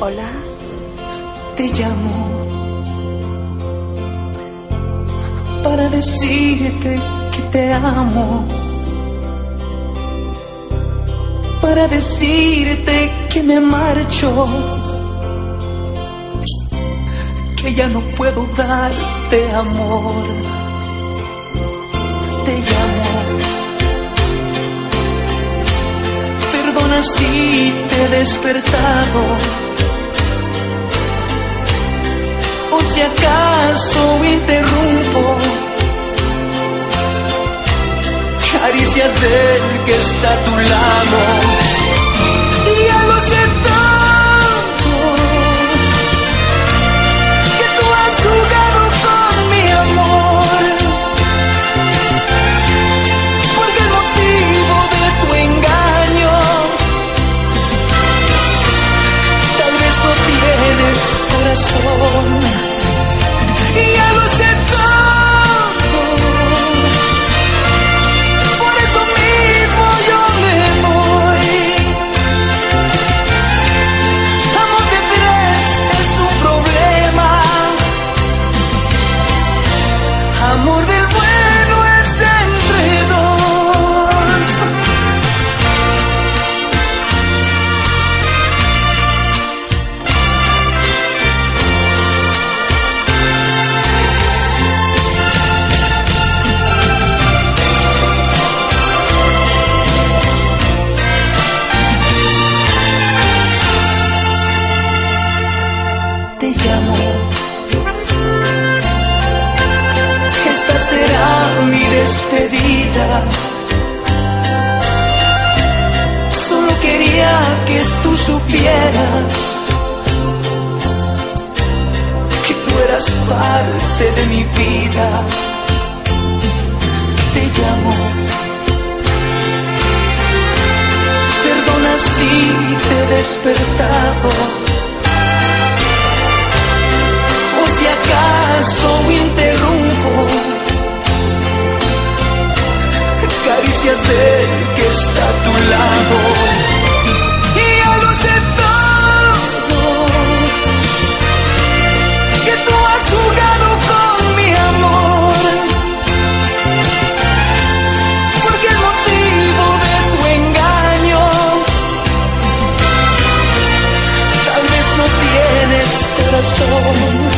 Hola. Te llamo para decirte que te amo. Para decirte que me marcho. Que ya no puedo darte amor. Te llamo. Perdona si te he despertado. Si acaso interrumpo caricias del que está a tu lado. Despedida. Solo quería que tú supieras que tú eras parte de mi vida. Te llamo. Perdona si te he despertado. Está a tu lado. Y ya lo sé todo, que tú has jugado con mi amor. Porque el motivo de tu engaño tal vez no tienes corazón.